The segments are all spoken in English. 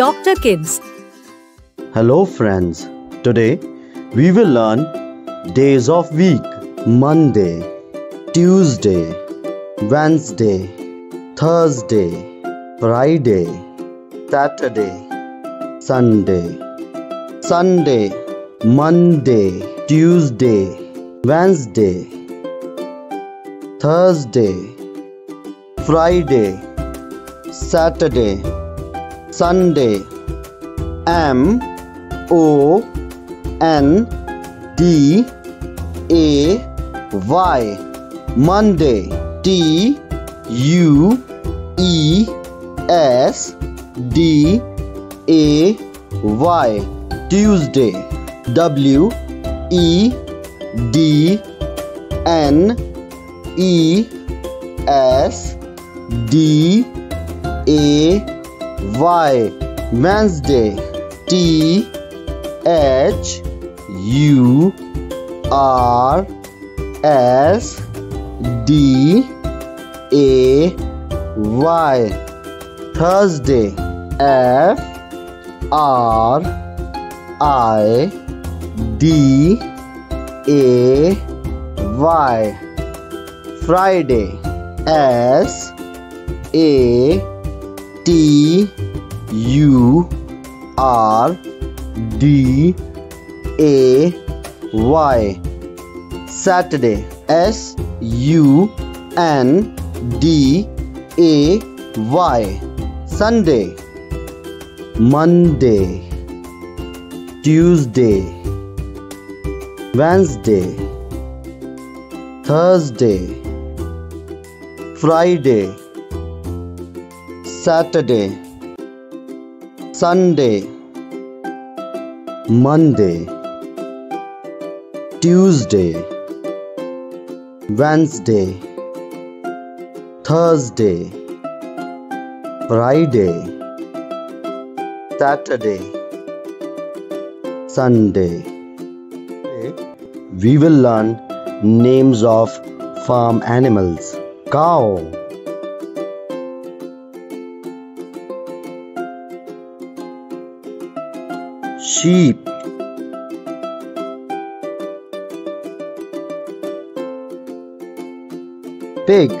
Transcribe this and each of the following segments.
Dr. Kids. Hello friends. Today we will learn days of week. Monday, Tuesday, Wednesday, Thursday, Friday, Saturday, Sunday. Sunday, Monday, Tuesday, Wednesday, Thursday, Friday, Saturday, Sunday. M O N D A Y. Monday. T U E S D A Y. Tuesday. W E D N E S D A Y Wednesday T H U R S D A Y. Thursday. F R I D A Y. Friday. S A T U R D A Y. Saturday. S U N D A Y. Sunday. Monday. Tuesday. Wednesday. Thursday. Friday Saturday Sunday Monday Tuesday Wednesday Thursday Friday Saturday Sunday. We will learn names of farm animals. Cow sheep. Pig.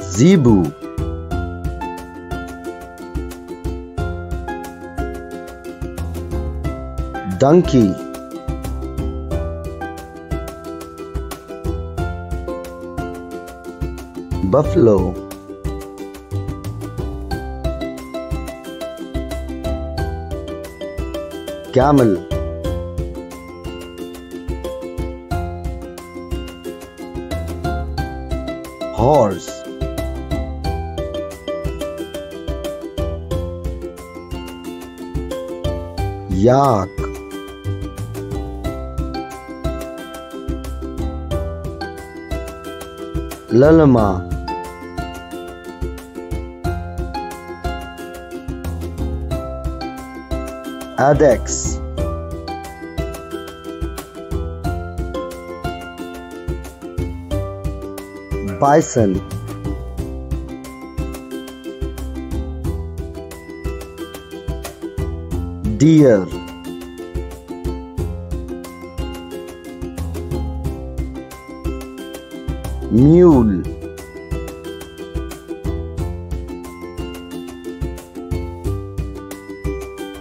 Zebu. Donkey. Buffalo camel horse. Yak. Llama Addax. Bison. Deer. Mule.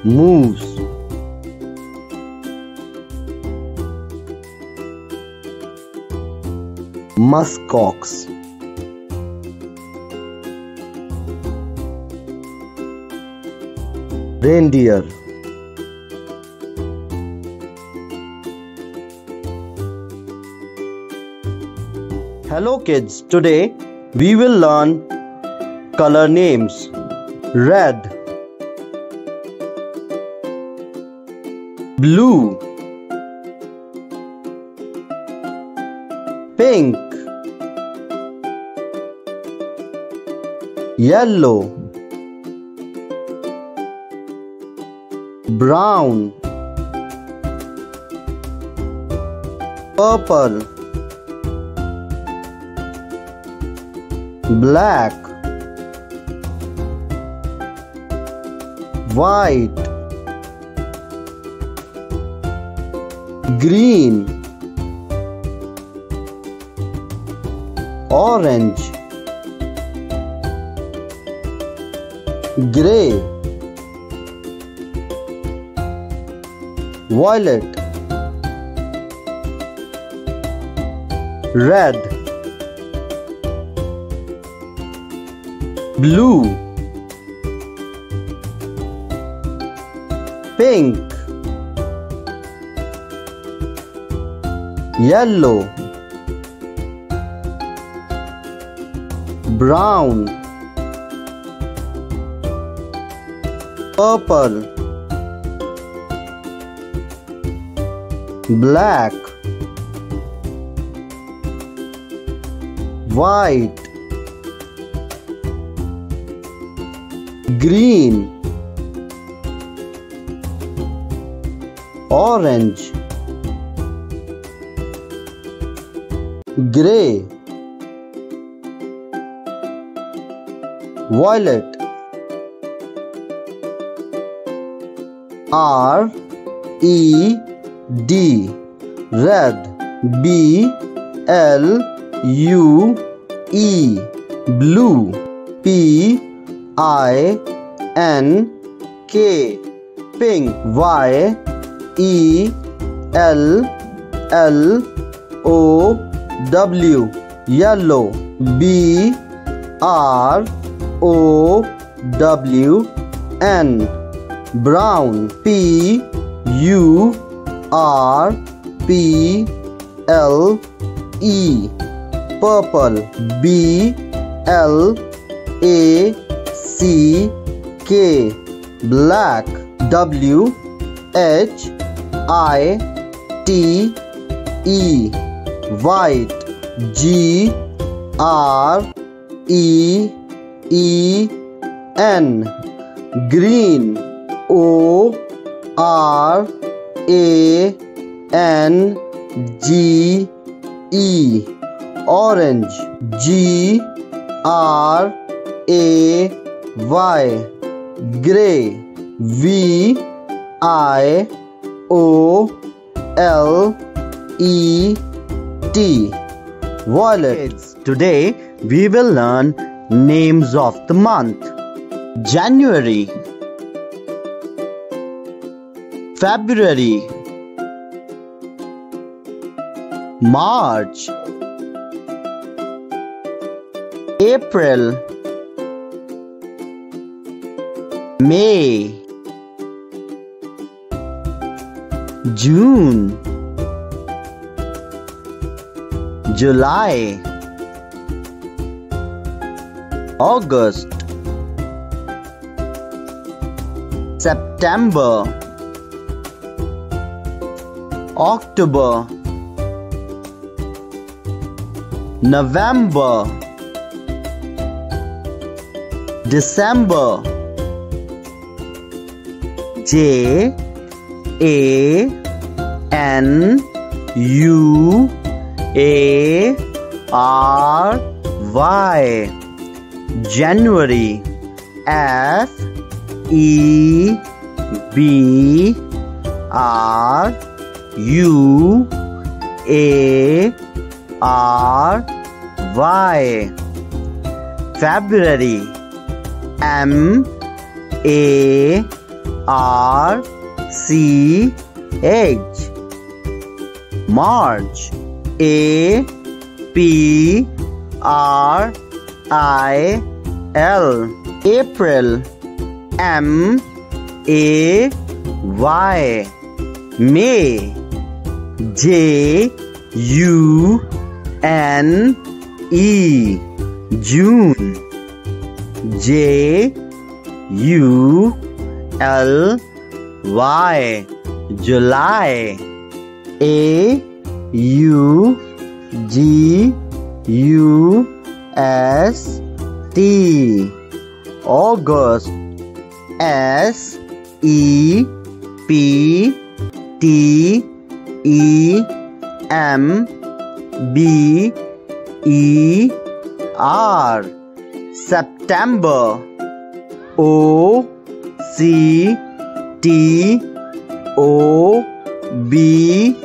Moose muskox reindeer. Hello kids. Today we will learn color names. Red. Blue. Pink yellow brown purple black white green orange gray. Violet. Red. Blue. Pink. Yellow. Brown purple black white green orange gray violet R E D. Red. B L U E. Blue. P I N K. Pink. Y E L L O W. Yellow. B R O W N brown P U R P L E purple B L A C K black W H I T E white G R E E N green O R A N G E. Orange. G R A Y. Gray. V I O L E T. Violet. Today we will learn names of the month. January February March April May June July August September October November December J A N U A R Y. January F E B R U A R Y. February. M A R C H. March. A P R I L. April. M A Y. May J U N E. June. J U L Y. July. A U G U S T. August. S E P T E M B E R. September. O C T O B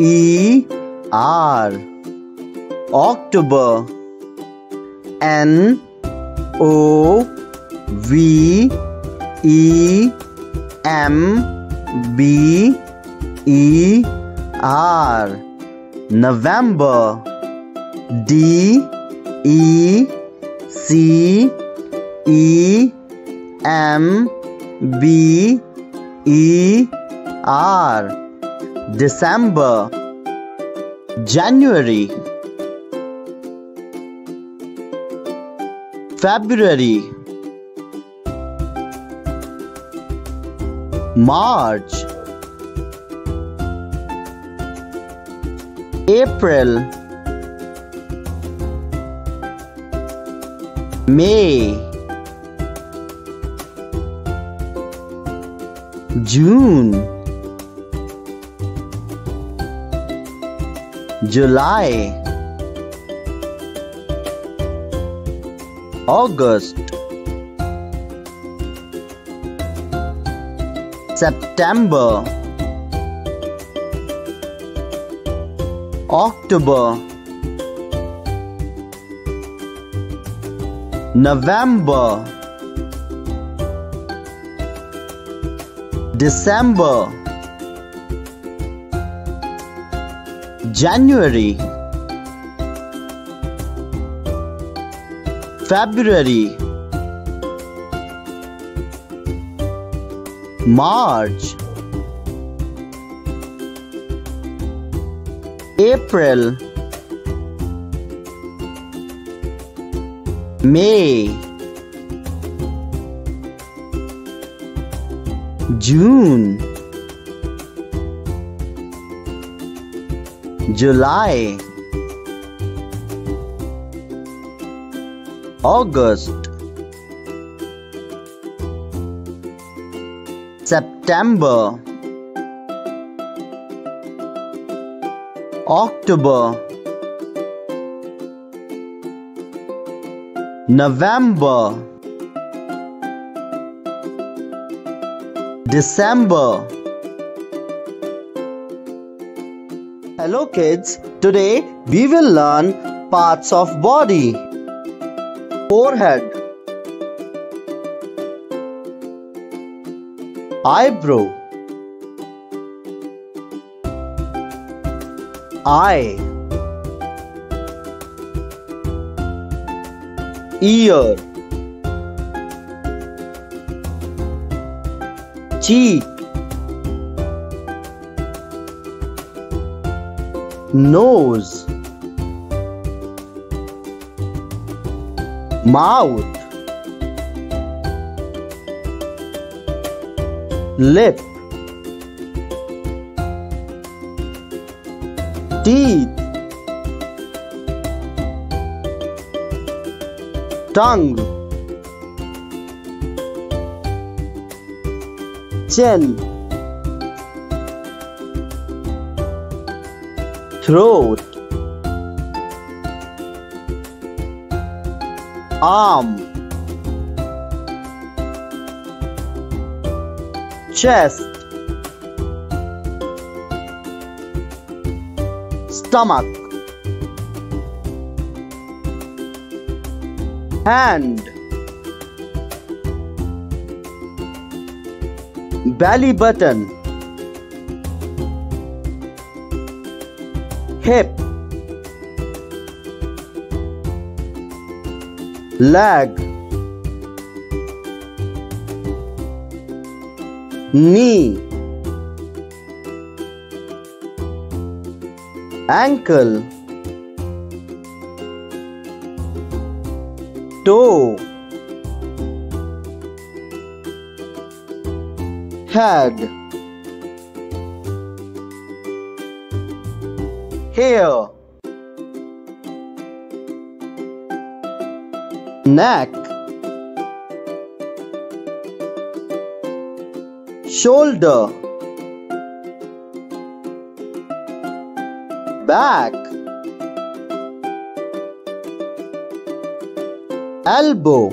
E R. October. N O V E M B E R November. D. E. C. E. M. B. E. R. December. January. February. March April. May. June. July. August. September October. November. December. January. February. March April. May. June. July. August. September October November December Hello kids, today we will learn parts of body. Forehead Eyebrow Eye Ear. Cheek. Nose. Mouth. Lip tongue. Chin. Throat. Arm. Chest. Stomach hand. Belly button. Hip. Leg. Knee. Ankle toe head hair neck. Shoulder. Back elbow.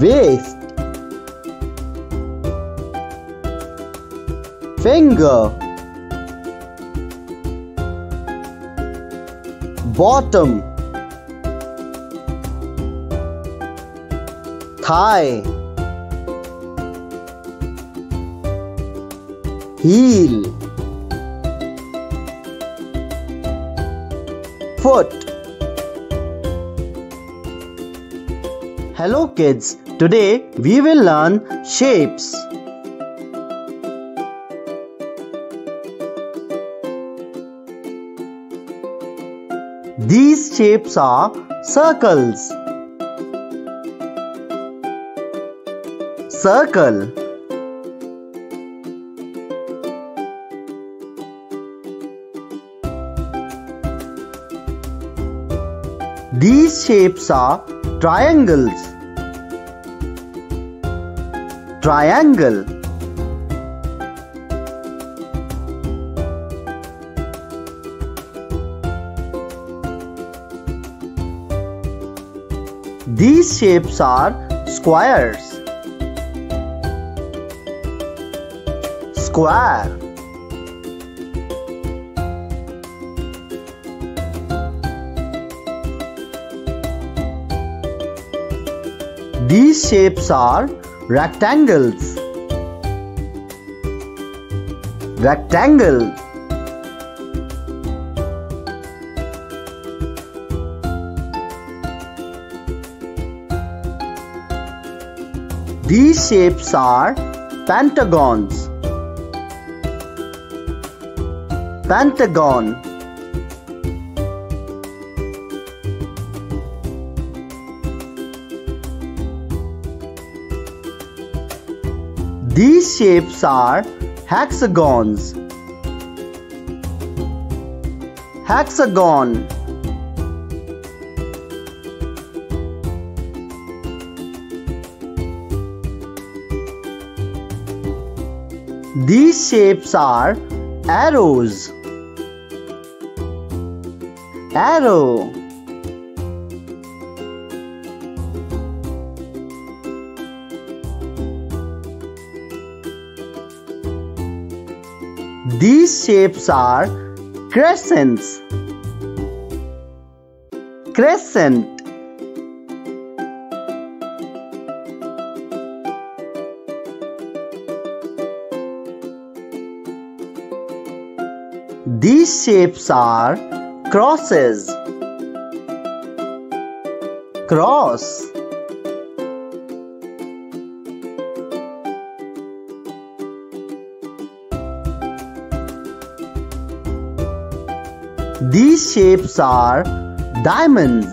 Waist. Finger. Bottom. Thigh. Heel foot Hello kids, today we will learn shapes. These shapes are circles. Circle These shapes are triangles. Triangle These shapes are squares. Square These shapes are rectangles. Rectangle These shapes are pentagons. Pentagon These shapes are hexagons. Hexagon These shapes are arrows. Arrow shapes are crescents. Crescent These shapes are crosses. Cross These shapes are diamonds.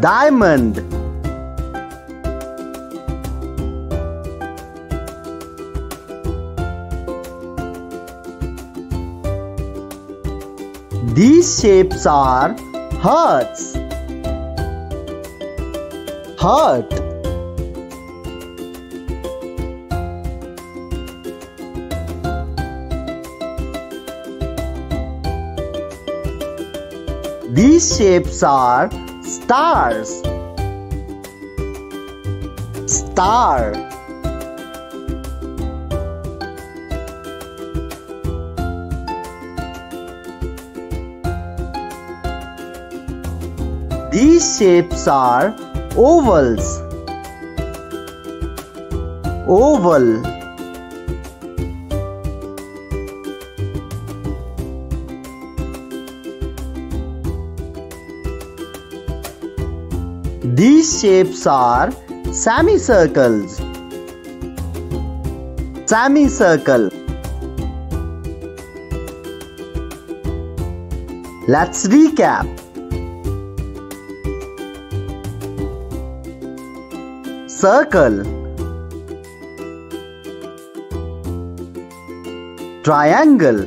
Diamond These shapes are hearts. Heart These shapes are stars. Star These shapes are ovals. Oval shapes are semicircles. Semicircle. Let's recap. Circle. Triangle.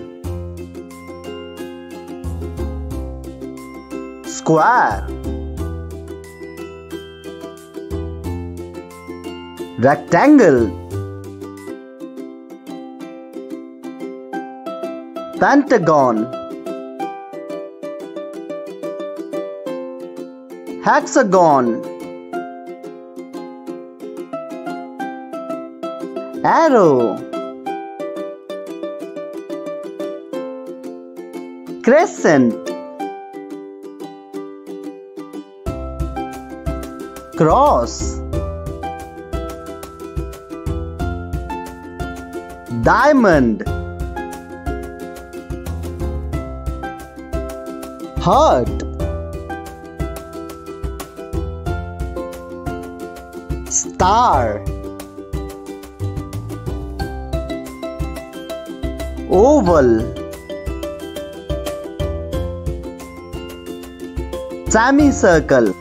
Square. rectangle. Pentagon. Hexagon. Arrow. Crescent. Cross. Diamond. Heart. Star. Oval. Semicircle.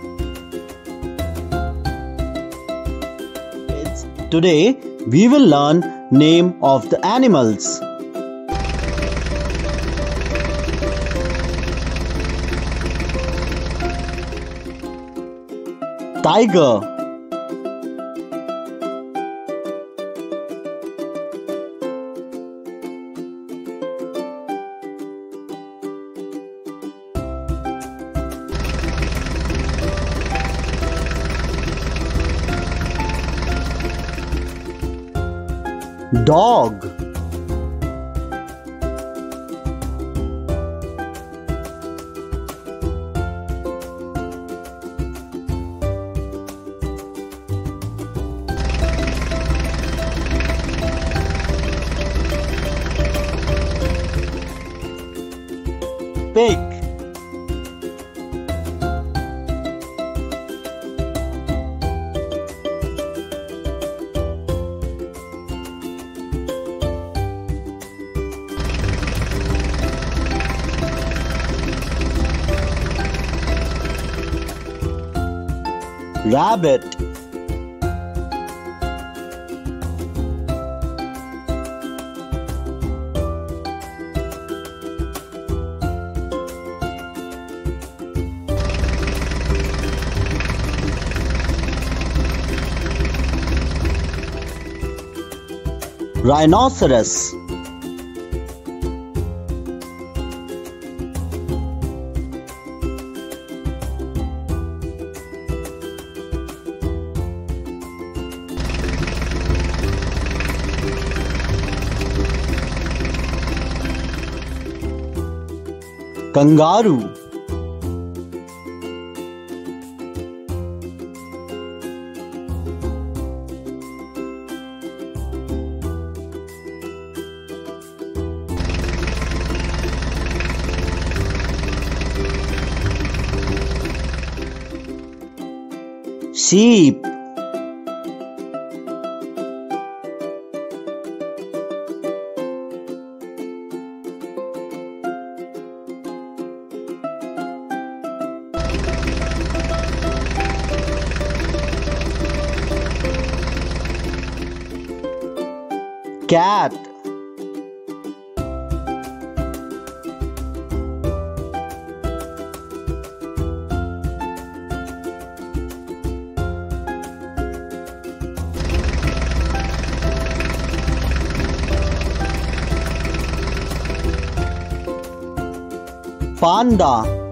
Today we will learn name of the animals. Tiger dog. Pig rabbit. Rhinoceros kangaroo sheep cat. Panda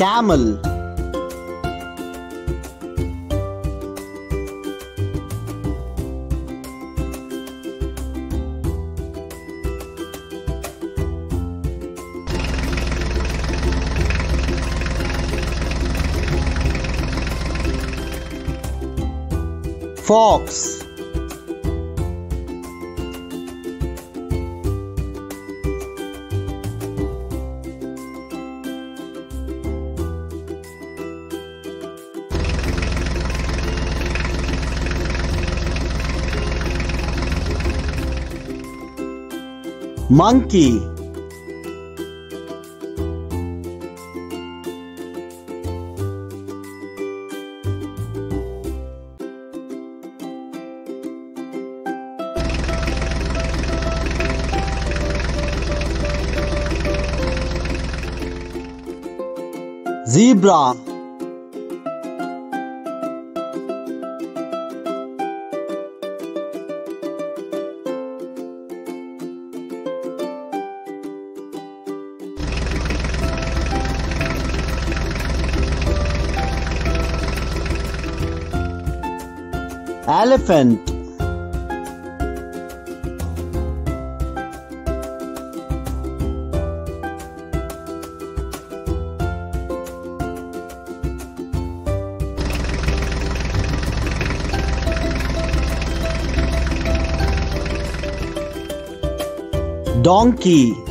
camel fox monkey. Zebra elephant. Donkey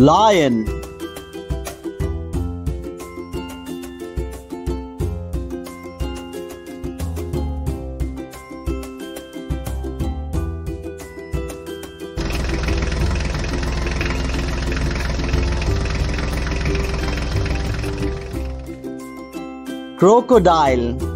lion crocodile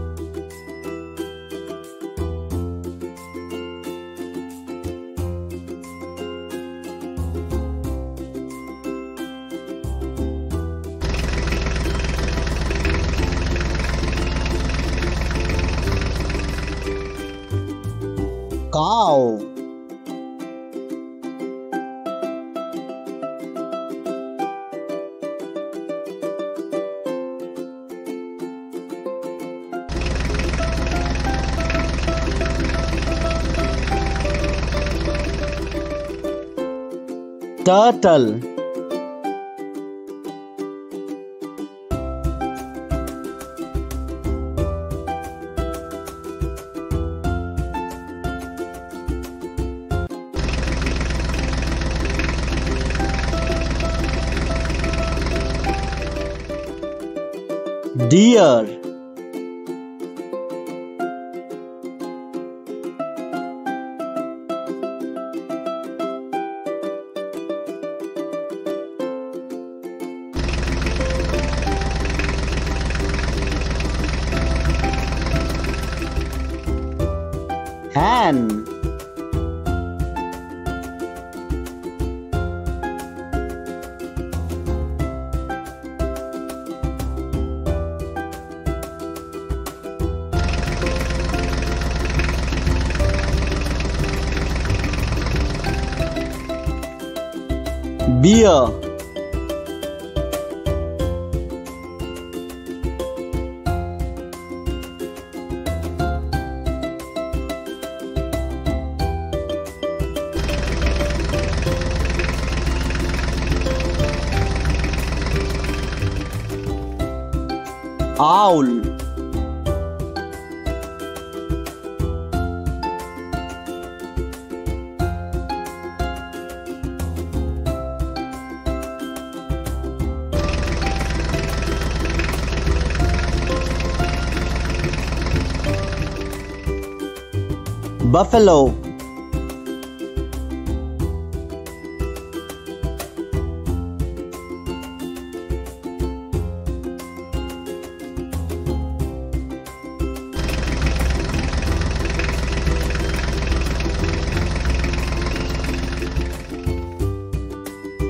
turtle hen beer buffalo.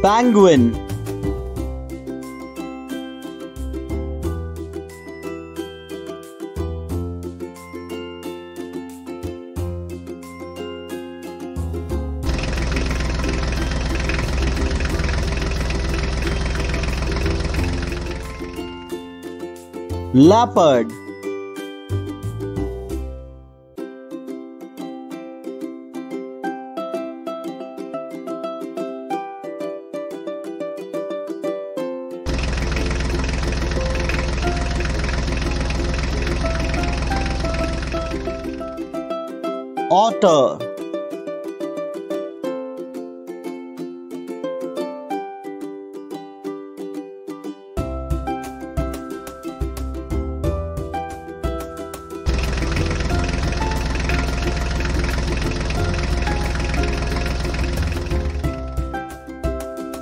Penguin leopard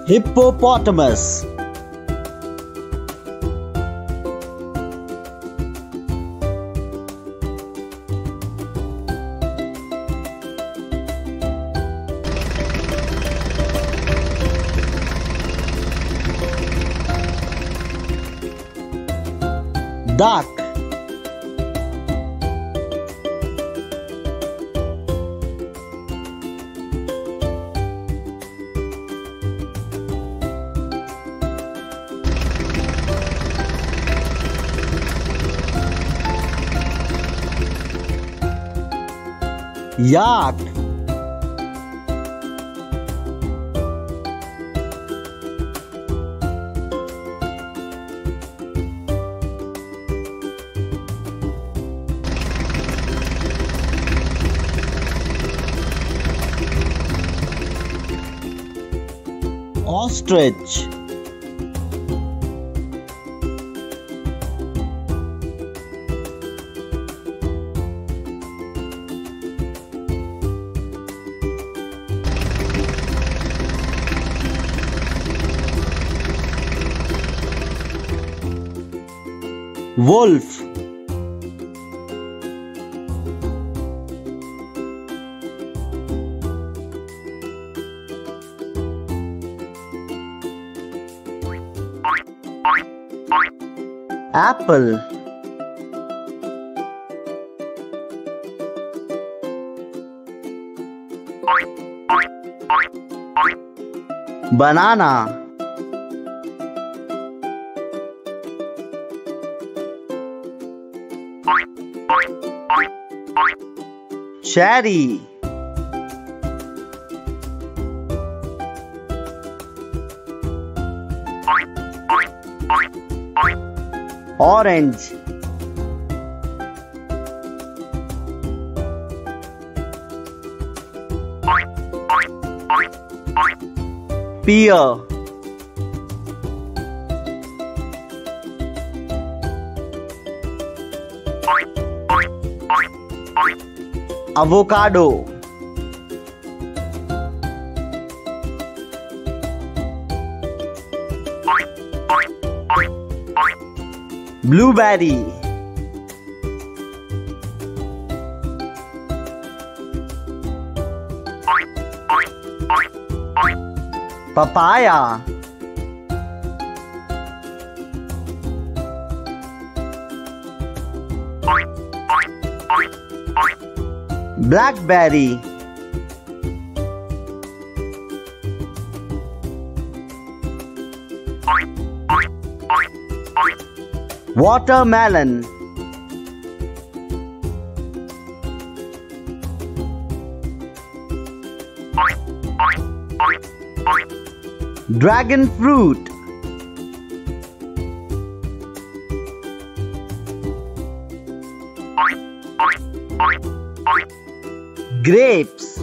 hippopotamus. Duck yak ostrich wolf apple banana cherry orange. Pear avocado. Blueberry. Papaya blackberry. Watermelon. Dragon fruit grapes.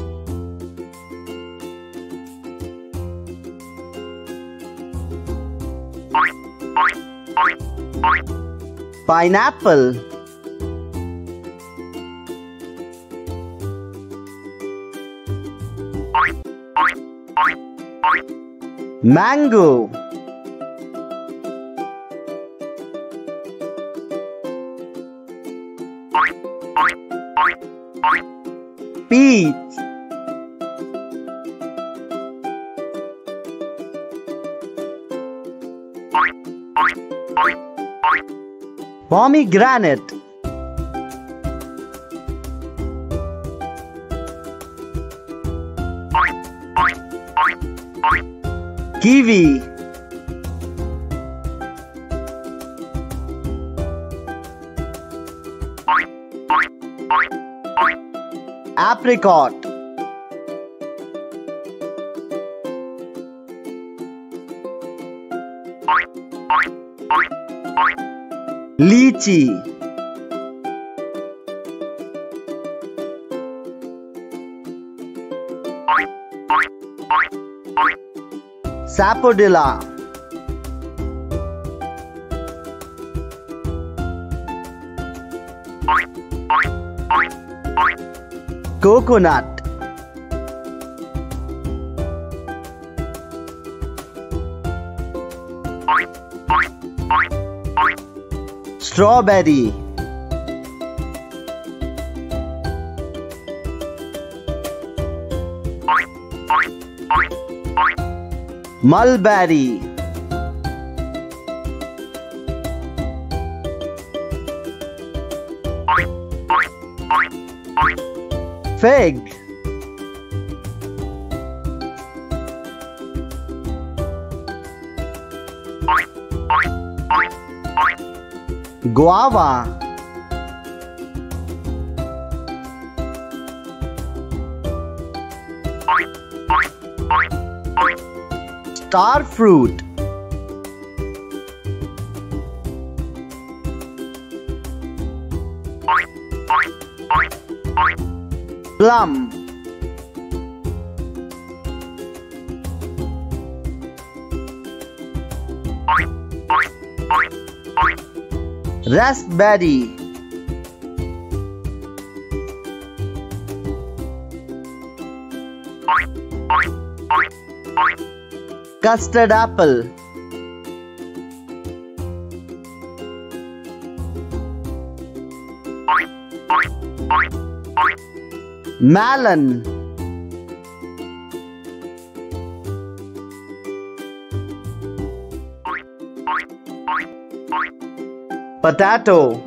Pineapple. Mango peach pomegranate. Kiwi apricot lychee. Sapodilla coconut. Strawberry. Mulberry fig guava. Star fruit plum. Raspberry. Custard apple melon potato.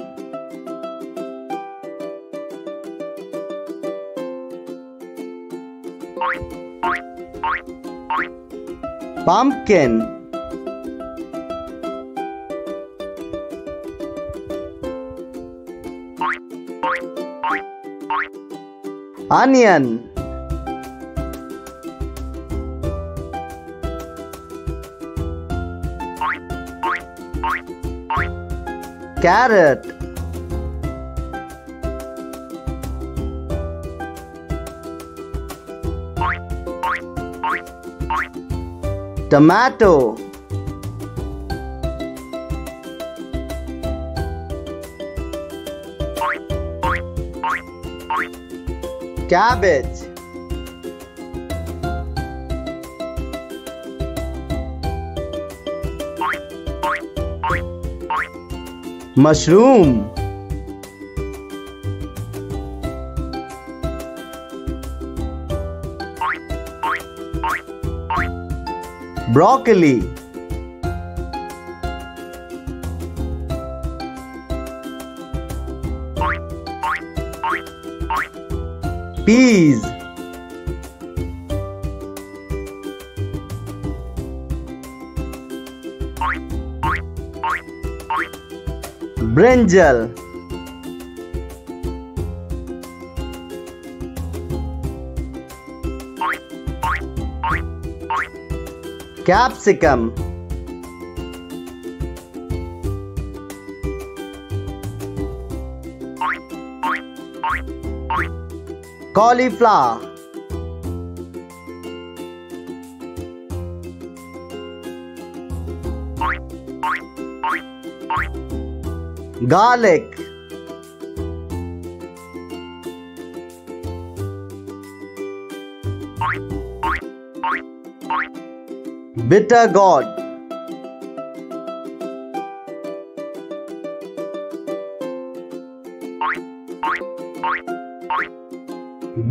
Pumpkin onion. Carrot. Tomato cabbage mushroom. Broccoli peas brinjal capsicum cauliflower. Garlic. Bitter gourd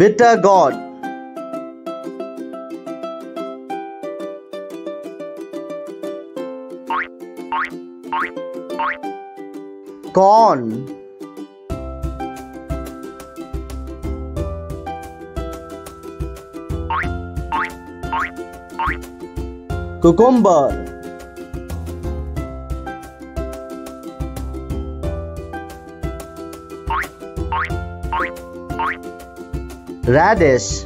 bitter gourd corn cucumber radish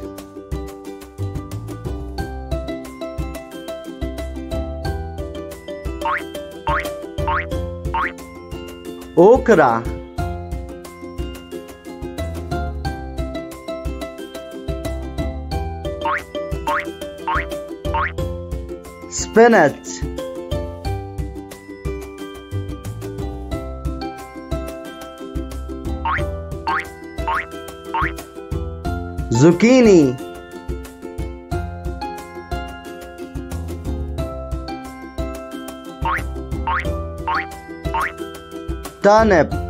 okra. Spinach zucchini. Turnip